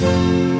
Música